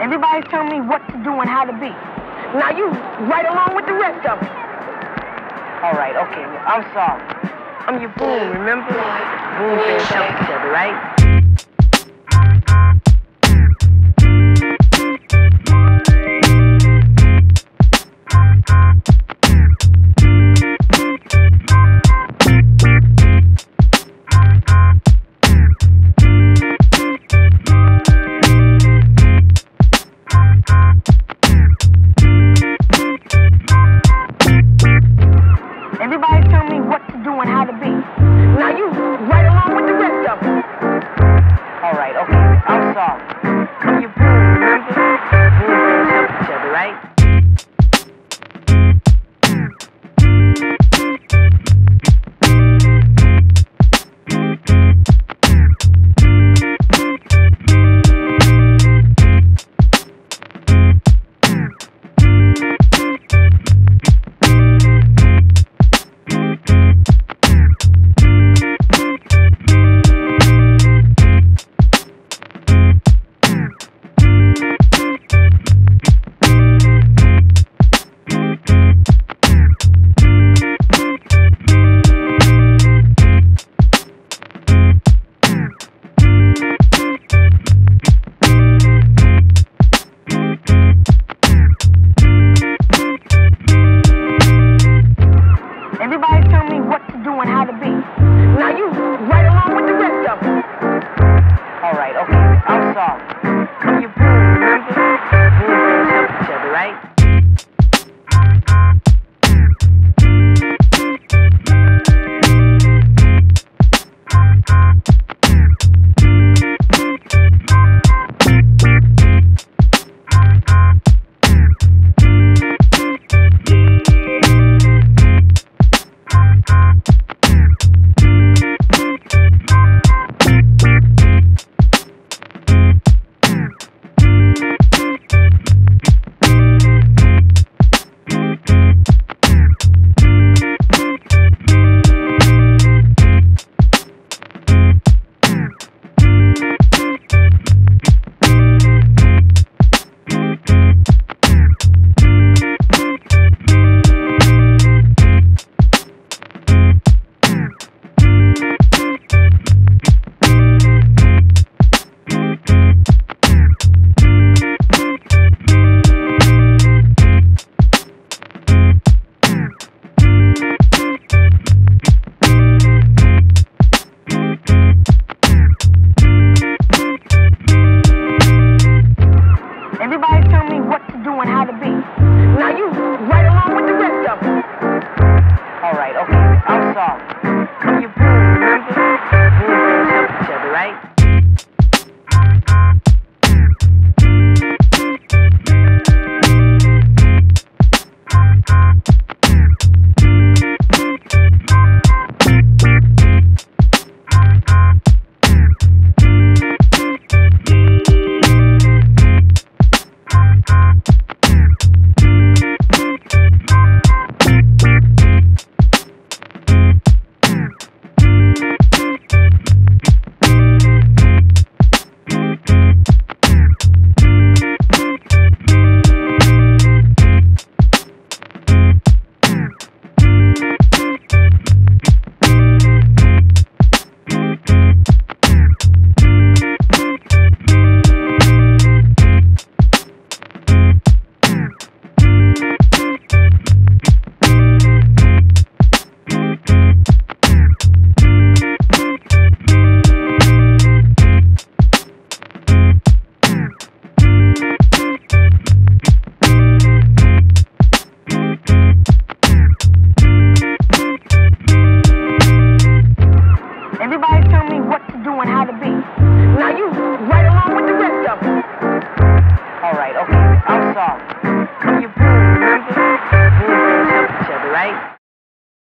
Everybody's telling me what to do and how to be. Now you right along with the rest of them. All right, okay. I'm sorry. I'm your boom, remember? Boom fans help each other, right? I'm sorry. I'm I'm out.